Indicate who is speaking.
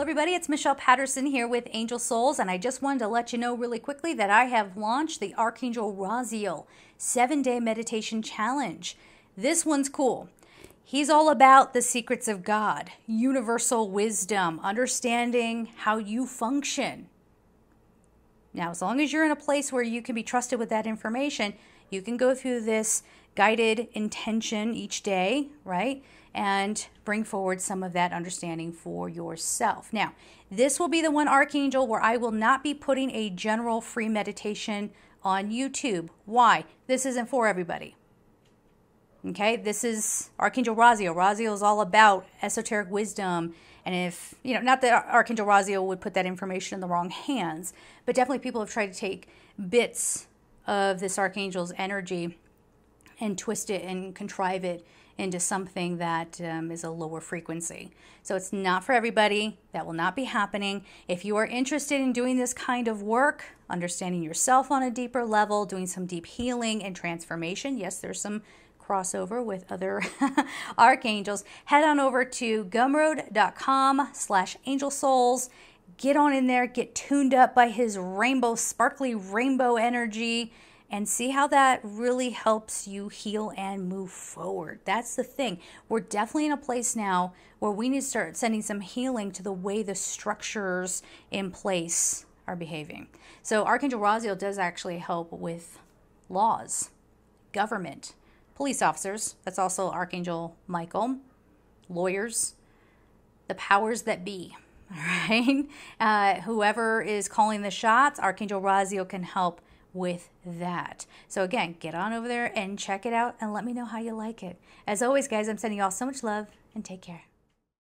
Speaker 1: everybody. It's Michelle Patterson here with Angel Souls, and I just wanted to let you know really quickly that I have launched the Archangel Raziel seven day meditation challenge. This one's cool. He's all about the secrets of God, universal wisdom, understanding how you function. Now, as long as you're in a place where you can be trusted with that information, you can go through this guided intention each day, right? and bring forward some of that understanding for yourself. Now, this will be the one archangel where I will not be putting a general free meditation on YouTube. Why? This isn't for everybody. Okay, this is Archangel Raziel. Raziel is all about esoteric wisdom. And if, you know, not that Archangel Raziel would put that information in the wrong hands, but definitely people have tried to take bits of this archangel's energy and twist it and contrive it into something that um, is a lower frequency. So it's not for everybody. That will not be happening. If you are interested in doing this kind of work, understanding yourself on a deeper level, doing some deep healing and transformation, yes, there's some crossover with other archangels, head on over to gumroad.com slash angel souls. Get on in there, get tuned up by his rainbow, sparkly rainbow energy and see how that really helps you heal and move forward. That's the thing. We're definitely in a place now where we need to start sending some healing to the way the structures in place are behaving. So, Archangel Raziel does actually help with laws, government, police officers. That's also Archangel Michael, lawyers, the powers that be. All right. Uh, whoever is calling the shots, Archangel Raziel can help with that. So, again, get on over there and check it out and let me know how you like it. As always, guys, I'm sending you all so much love and take care.